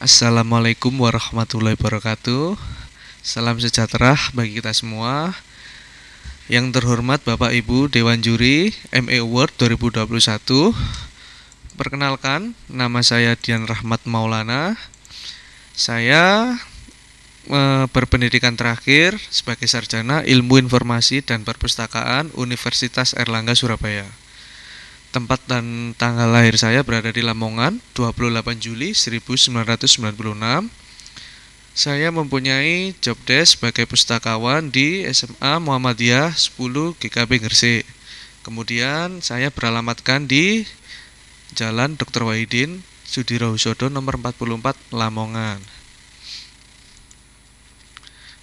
Assalamualaikum warahmatullahi wabarakatuh. Salam sejahtera bagi kita semua. Yang terhormat Bapak Ibu Dewan Juri ME Award 2021. Perkenalkan, nama saya Dian Rahmat Maulana. Saya e, berpendidikan terakhir sebagai sarjana Ilmu Informasi dan Perpustakaan Universitas Erlangga Surabaya. Tempat dan tanggal lahir saya berada di Lamongan, 28 Juli 1996. Saya mempunyai job desk sebagai pustakawan di SMA Muhammadiyah 10 GKB Gresik. Kemudian saya beralamatkan di Jalan Dr. Wahidin Sudiro Husodo nomor 44 Lamongan.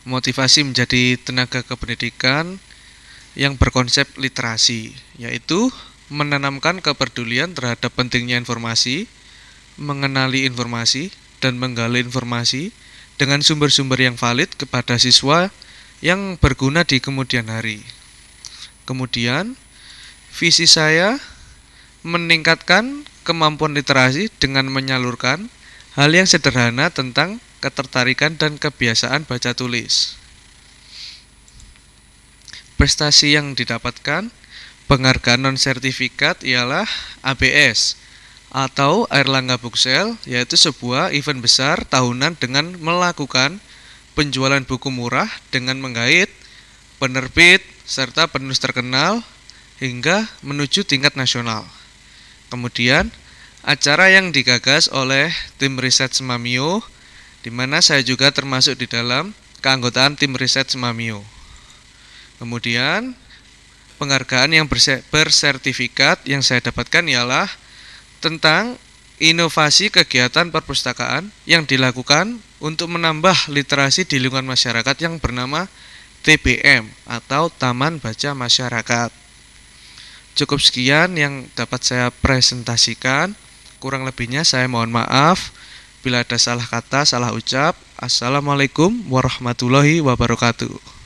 Motivasi menjadi tenaga kependidikan yang berkonsep literasi, yaitu menanamkan kepedulian terhadap pentingnya informasi, mengenali informasi, dan menggali informasi dengan sumber-sumber yang valid kepada siswa yang berguna di kemudian hari. Kemudian, visi saya meningkatkan kemampuan literasi dengan menyalurkan hal yang sederhana tentang ketertarikan dan kebiasaan baca tulis. Prestasi yang didapatkan Penghargaan non sertifikat ialah ABS atau Erlangga Book Sale, yaitu sebuah event besar tahunan dengan melakukan penjualan buku murah dengan menggait penerbit serta penulis terkenal hingga menuju tingkat nasional. Kemudian, acara yang digagas oleh tim riset Semamio di mana saya juga termasuk di dalam keanggotaan tim riset Semamio. Kemudian, penghargaan yang bersertifikat yang saya dapatkan ialah tentang inovasi kegiatan perpustakaan yang dilakukan untuk menambah literasi di lingkungan masyarakat yang bernama TBM atau Taman Baca Masyarakat. Cukup sekian yang dapat saya presentasikan. Kurang lebihnya saya mohon maaf bila ada salah kata, salah ucap. Assalamualaikum warahmatullahi wabarakatuh.